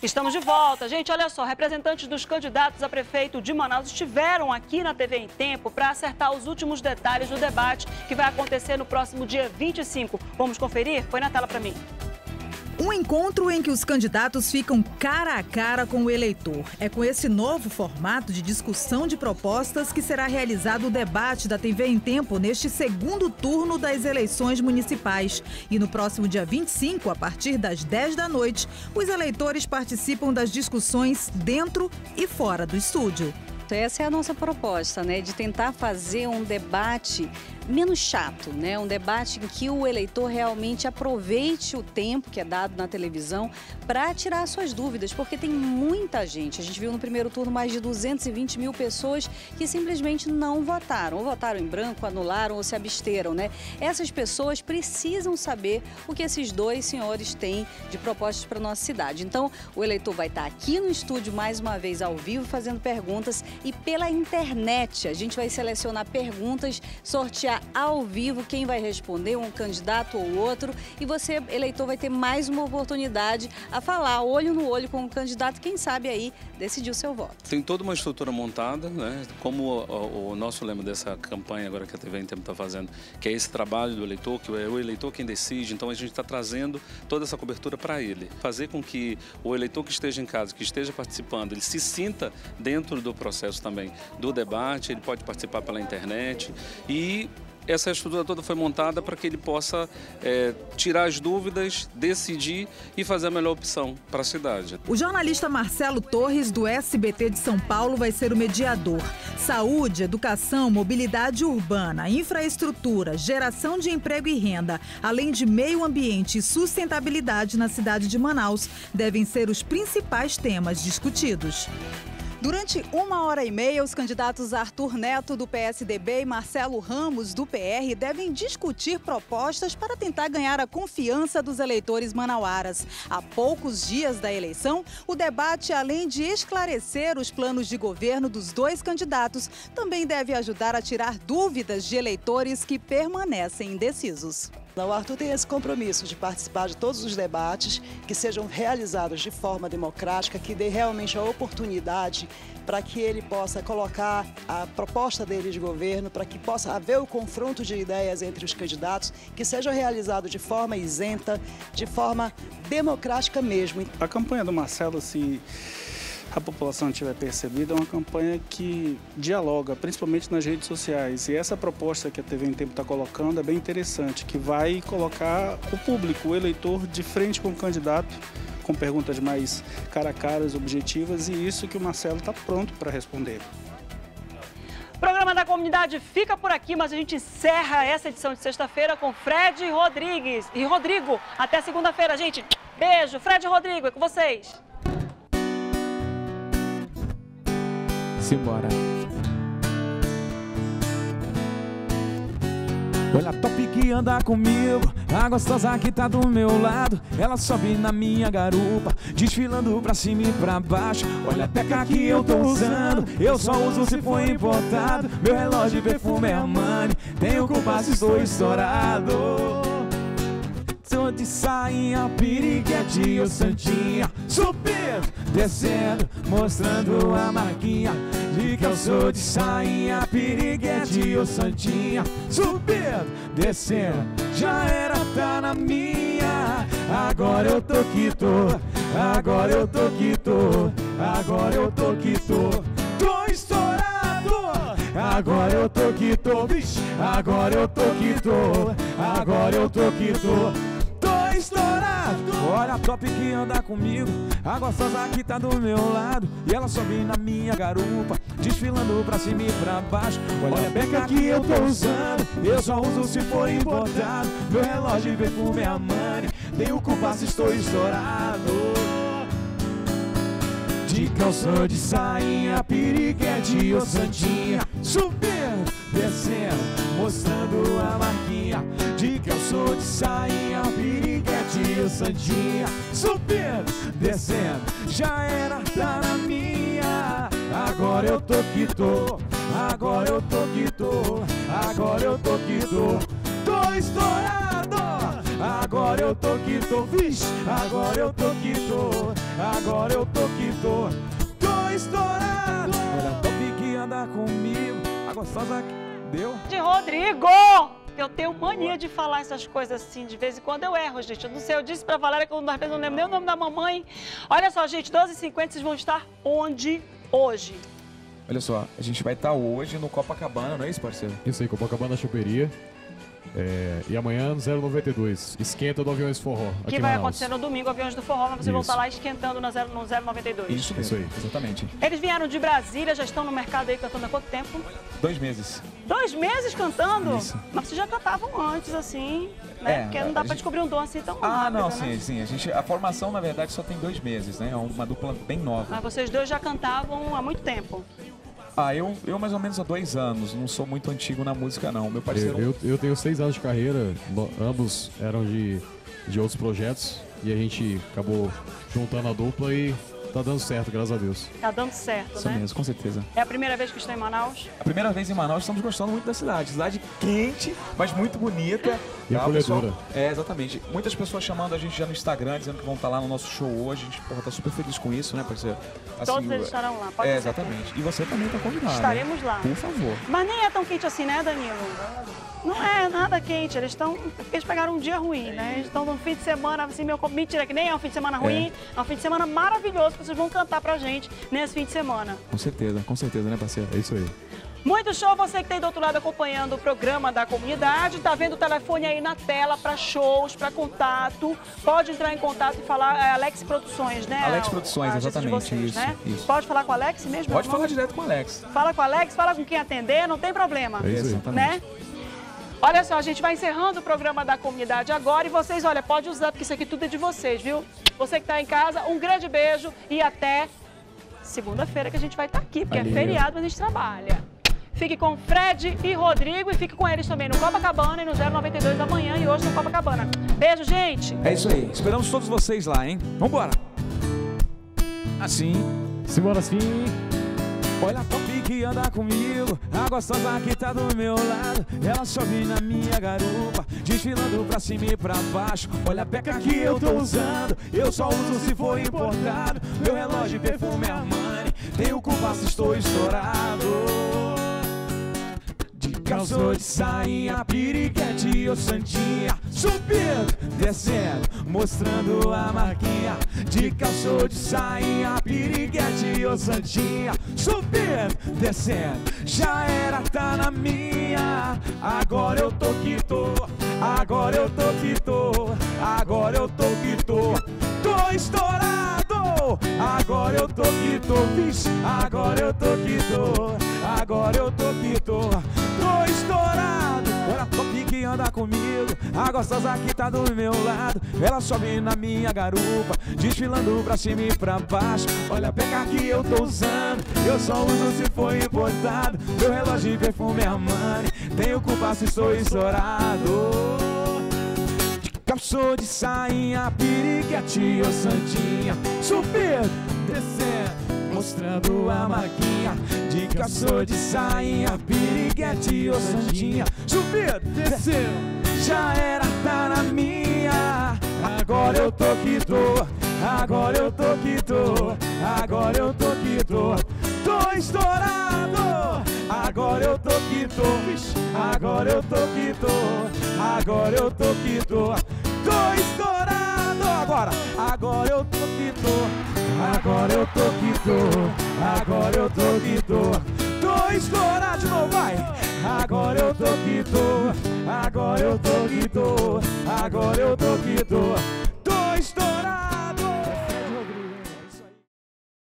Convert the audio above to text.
Estamos de volta. Gente, olha só, representantes dos candidatos a prefeito de Manaus estiveram aqui na TV em Tempo para acertar os últimos detalhes do debate que vai acontecer no próximo dia 25. Vamos conferir? Põe na tela para mim. Um encontro em que os candidatos ficam cara a cara com o eleitor. É com esse novo formato de discussão de propostas que será realizado o debate da TV em Tempo neste segundo turno das eleições municipais. E no próximo dia 25, a partir das 10 da noite, os eleitores participam das discussões dentro e fora do estúdio. Essa é a nossa proposta, né, de tentar fazer um debate menos chato, né? Um debate em que o eleitor realmente aproveite o tempo que é dado na televisão para tirar suas dúvidas, porque tem muita gente. A gente viu no primeiro turno mais de 220 mil pessoas que simplesmente não votaram, ou votaram em branco, anularam ou se absteram, né? Essas pessoas precisam saber o que esses dois senhores têm de propostas para nossa cidade. Então, o eleitor vai estar aqui no estúdio mais uma vez ao vivo fazendo perguntas e pela internet a gente vai selecionar perguntas, sortear ao vivo quem vai responder, um candidato ou outro, e você, eleitor, vai ter mais uma oportunidade a falar olho no olho com o candidato, quem sabe aí decidir o seu voto. Tem toda uma estrutura montada, né? como o, o, nosso lema dessa campanha agora que a TV em Tempo está fazendo, que é esse trabalho do eleitor, que é o eleitor quem decide, então a gente está trazendo toda essa cobertura para ele. Fazer com que o eleitor que esteja em casa, que esteja participando, ele se sinta dentro do processo também do debate, ele pode participar pela internet e essa estrutura toda foi montada para que ele possa é, tirar as dúvidas, decidir e fazer a melhor opção para a cidade. O jornalista Marcelo Torres, do SBT de São Paulo, vai ser o mediador. Saúde, educação, mobilidade urbana, infraestrutura, geração de emprego e renda, além de meio ambiente e sustentabilidade na cidade de Manaus, devem ser os principais temas discutidos. Durante uma hora e meia, os candidatos Arthur Neto, do PSDB, e Marcelo Ramos, do PR, devem discutir propostas para tentar ganhar a confiança dos eleitores manauaras. Há poucos dias da eleição, o debate, além de esclarecer os planos de governo dos dois candidatos, também deve ajudar a tirar dúvidas de eleitores que permanecem indecisos. O Arthur tem esse compromisso de participar de todos os debates que sejam realizados de forma democrática, que dê realmente a oportunidade para que ele possa colocar a proposta dele de governo, para que possa haver o confronto de ideias entre os candidatos, que seja realizado de forma isenta, de forma democrática mesmo. A campanha do Marcelo se a população tiver percebido, é uma campanha que dialoga, principalmente nas redes sociais. E essa proposta que a TV em Tempo está colocando é bem interessante, que vai colocar o público, o eleitor, de frente com o candidato, com perguntas mais cara a cara, objetivas, e isso que o Marcelo está pronto para responder. O programa da comunidade fica por aqui, mas a gente encerra essa edição de sexta-feira com Fred Rodrigues e Rodrigo. Até segunda-feira, gente. Beijo. Fred e Rodrigo, é com vocês. Simbora. Olha a top que anda comigo, a gostosa que tá do meu lado. Ela sobe na minha garupa, desfilando pra cima e pra baixo. Olha a peca que eu tô usando, eu só uso se for importado. Meu relógio de perfume é Armani, tenho culpa se estou estourado. Tô de sainha, piriguete ou santinha. Subindo, descendo, mostrando a marquinha De que de sainha, piriguete ou santinha. Subindo, descendo, já era, tá na minha. Agora eu tô que tô, agora eu tô que tô Agora eu tô que tô, agora eu tô que tô Agora eu tô que tô estourado. Olha a top que anda comigo, a gostosa que tá do meu lado. E ela sobe na minha garupa, desfilando pra cima e pra baixo. Olha a beca que eu tô usando, eu só uso se for importado. Meu relógio e perfume é a money, tenho culpa se estou estourado. De calção de sainha, piriguete ou santinha Subindo, descendo, mostrando a marquinha De calção de sainha, piriguete ou santinha Subindo, descendo, já era, tá na minha Agora eu tô que tô, agora eu tô que tô Agora eu tô que tô, tô estourado eu tô que tô, vixe, agora eu tô que tô, agora eu tô que tô, tô estourado. Olha, top que anda comigo, a gostosa deu. De Rodrigo! Eu tenho mania de falar essas coisas assim, de vez em quando eu erro, gente. Eu não sei, eu disse pra Valéria que eu vezes não lembro nem o nome da mamãe. Olha só, gente, 12h50 vocês vão estar onde hoje? Olha só, a gente vai estar hoje no Copacabana, não é isso, parceiro? Isso aí, Copacabana Choperia. É, e amanhã no 092, esquenta do Aviões Forró. Que vai acontecer no domingo, Aviões do Forró, mas vocês vão estar lá esquentando no, zero, no 092. Isso, Isso aí. Exatamente. Eles vieram de Brasília, já estão no mercado aí cantando há quanto tempo? Dois meses. Dois meses cantando? Isso. Mas vocês já cantavam antes, assim, né? É, Porque não dá pra gente- descobrir um dom assim tão Ah, rápido, não, né? sim, sim. A, gente, a formação, na verdade, só tem dois meses, né? É uma dupla bem nova. Mas vocês dois já cantavam há muito tempo. Ah, eu, eu mais ou menos há dois anos. Não sou muito antigo na música, não. Meu parceiro. Eu, eu, eu tenho seis anos de carreira, ambos eram de, de outros projetos e a gente acabou juntando a dupla e tá dando certo, graças a Deus. Tá dando certo, Isso né? mesmo, com certeza. É a primeira vez que estão em Manaus? A primeira vez em Manaus, estamos gostando muito da cidade. Cidade quente, mas muito bonita. E Tá, acolhedora. pessoal? É, exatamente. Muitas pessoas chamando a gente já no Instagram, dizendo que vão estar lá no nosso show hoje. A gente porra, tá super feliz com isso, né, parceiro? Assim, Todos eles estarão lá, pode É, exatamente. E você também tá convidado. Estaremos lá. Por favor. Mas nem é tão quente assim, né, Danilo? Não é nada quente, eles estão. Eles pegaram um dia ruim, né? Eles estão num fim de semana, assim, meu. Mentira, que nem é um fim de semana ruim, é, um fim de semana maravilhoso vocês vão cantar pra gente nesse fim de semana. Com certeza, com certeza, né, parceiro? É isso aí. Muito show, você que tem do outro lado acompanhando o programa da comunidade, tá vendo o telefone aí na tela para shows, para contato. Pode entrar em contato e falar, é Alex Produções, né? Alex Produções, exatamente, vocês, isso, né? isso. Pode falar com o Alex mesmo? Pode falar direto com o Alex. Fala com o Alex, fala com quem atender, não tem problema. É isso aí. Exatamente. Né? Olha só, a gente vai encerrando o programa da comunidade agora e vocês, olha, pode usar, porque isso aqui tudo é de vocês, viu? Você que está em casa, um grande beijo e até segunda-feira que a gente vai estar aqui, porque Valeu. é feriado, mas a gente trabalha. Fique com Fred e Rodrigo e fique com eles também no Copacabana e no 092 amanhã e hoje no Copacabana. Beijo, gente! É isso aí. Esperamos todos vocês lá, hein? Vambora. Assim. Simbora assim. Olha a top que anda comigo, a gostosa que tá do meu lado. Ela sobe na minha garupa, desfilando pra cima e pra baixo. Olha a peca que eu tô usando, eu só uso se for importado. Meu relógio perfume é Armani, tenho compasso, estou estourado. Calçou de sainha, piriguete ou santinha Subindo, descendo, mostrando a marquinha. De calçou de sainha, piriguete ou santinha Subindo, descendo, já era, tá na minha. Agora eu tô que tô, agora eu tô que tô Agora eu tô que tô, tô estourado Agora eu tô que tô, vixe Agora eu tô que tô, agora eu tô que tô. Tô estourado Olha a top que anda comigo A gostosa que tá do meu lado. Ela sobe na minha garupa Desfilando pra cima e pra baixo. Olha a peca que eu tô usando Eu só uso se for importado. Meu relógio e perfume é Armani Tenho culpa se estou estourado Calçou de sainha, piriguete ou santinha. Subindo, descendo, mostrando a marquinha. De calçou de sainha, piriguete ou santinha. Subindo, descendo, já era, tá na minha. Agora eu tô que tô, agora eu tô que tô Agora eu tô que tô, tô estourado Agora eu tô que tô, agora eu tô que tô Agora eu tô que tô, tô estourado. Agora, agora eu tô que tô. Agora eu tô que tô. Agora eu tô que tô. Tô estourado de novo, vai. Agora eu tô que tô. Agora eu tô que tô. Agora eu tô que tô